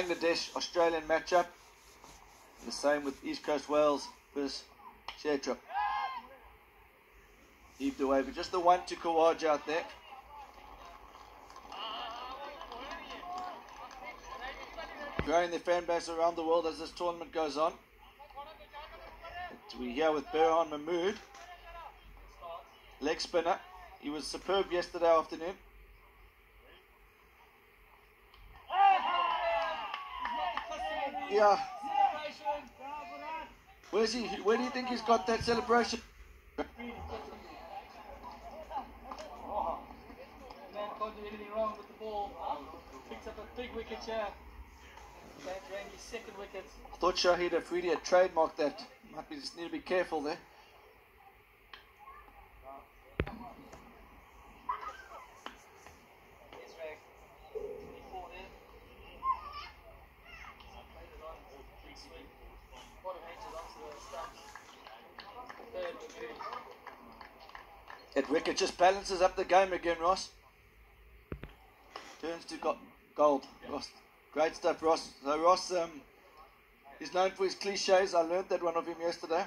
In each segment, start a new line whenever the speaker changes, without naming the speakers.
Bangladesh Australian matchup. The same with East Coast Wales versus Shetrip. Heaved away, but just the one to Kawaj out there. Growing their fan base around the world as this tournament goes on. We're here with Burhan Mahmood, leg spinner. He was superb yesterday afternoon. Yeah. Where's he? Where do you think he's got that celebration?
Can't do anything wrong with the ball. Picks up a big wicket here. That Randy's second wicket.
I thought Shahid Afridi had trademarked that. Might be just need to be careful there. That wicket just balances up the game again, Ross. Turns to go- gold. Ross. Great stuff, Ross. So Ross um, is known for his cliches. I learned that one of him yesterday.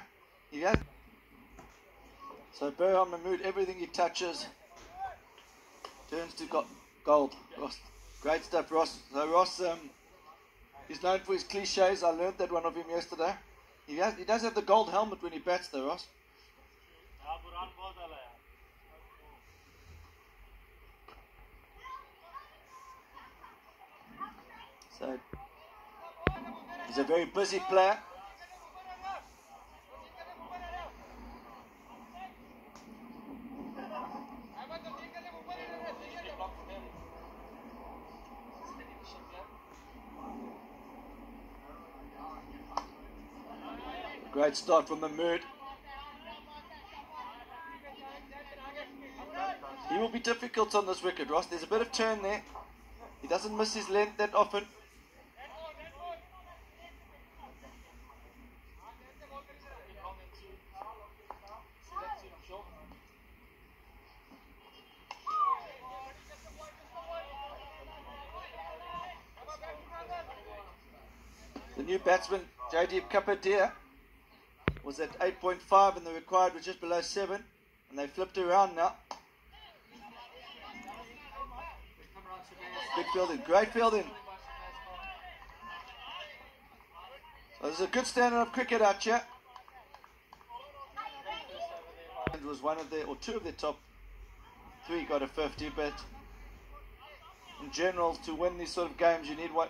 Yeah. So Burhan Mahmood, everything he touches turns to go- gold. Ross. Great stuff, Ross. So Ross um, is known for his cliches. I learned that one of him yesterday. He, has, he does have the gold helmet when he bats, though, Ross. So he's a very busy player. Great start from the mood. He will be difficult on this wicket, Ross. There's a bit of turn there. He doesn't miss his length that often. The new batsman, Jaydeep Kapadia, was at 8.5 and the required was just below 7. And they flipped around now. Big fielding, great fielding. So this is a good standard of cricket out here. It was one of the, or two of the top three got a 50, but in general, to win these sort of games, you need one,